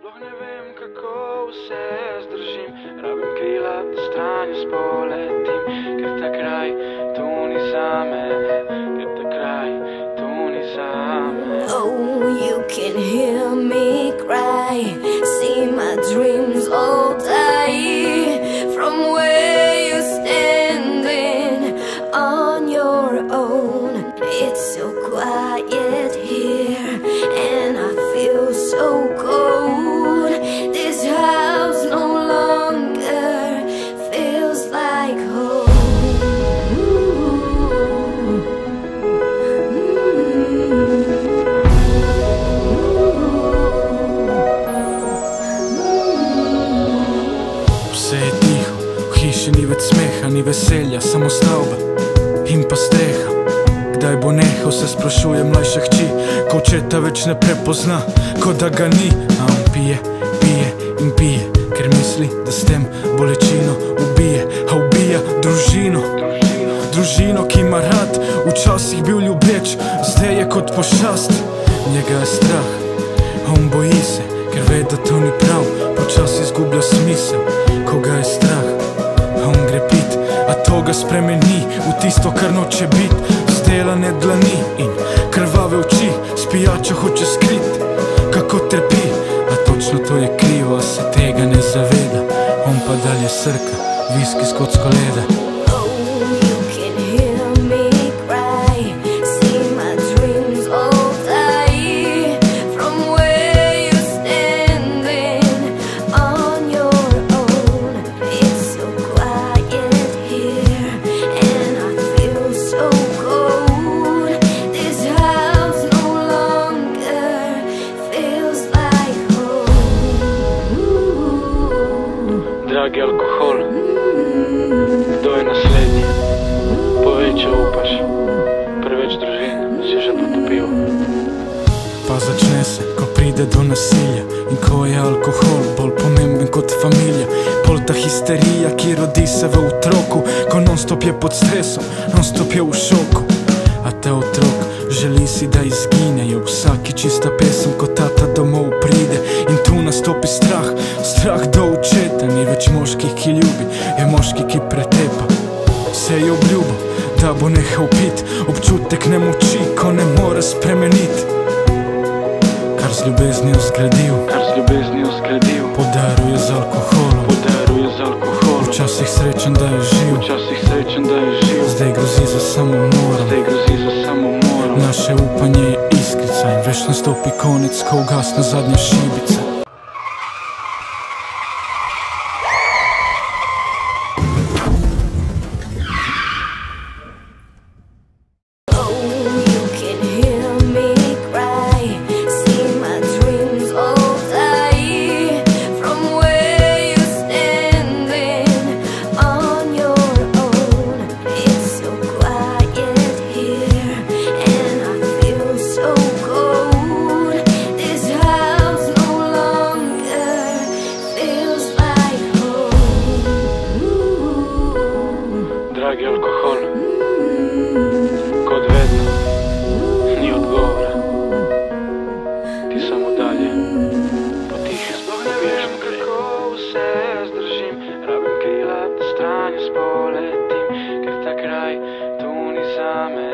Sploh ne vem, kako vse. Ni veselja, samo stavba in pa streha. Kdaj bo nehal, se sprašuje mlajša hči, ko očeta več ne prepozna, kot da ga ni. A on pije, pije in pije, ker misli, da s tem bolečino ubije, a ubija družino. Družino, ki ima rad, včasih bil ljubeč, zdaj je kot pošast. Njega je strah, a on boji se, ker ve, da to ni prav, počasi izgublja smisel, ko ga je strah. Ga spremeni v tisto, kar noče biti, zdelane dlani in krvave oči, spijačo hoče skrit, kako trpi, a točno to je krivo, a se tega ne zaveda, on pa dalje srka, viski s kocko leda. Dragi alkohol, kdo je naslednji? Povej, če upaš, preveč družin si že potopil. Pa začne se, ko pride do nasilja in ko je alkohol bolj pomemben kot familija. Pol ta histerija, ki rodi se v otroku, ko non-stop je pod stresom, non-stop je v šoku. A ta otrok želi si, da izgine, je vsaki čista pesem, ko tata domov pride in tu nastopi strah, strah do očeta, ni več moških, ki ljubi, je moški, ki pretepa. Vse je obljubo, da bo nehal pit, občutek ne moči, ko ne more spremeniti. Kar z ljubeznijo zgradil, Kar z ljubeznijo zgradil, podaruje z alkoholom. podaruje z alkoholom. Včasih srečen, da je živ, Včasih srečen, da je živ, zdaj grozi za samomorom. naše upanje je iskricaj. Vešno stopi konec ko gasna zadnja šibica. Dragi alkohol, kot vedno, ni odgovora. Ti samo dalje, potiši sploh ne veš, kako vse zdržim. Rabim krila, da stran spoletim, ker ta kraj tu ni zame,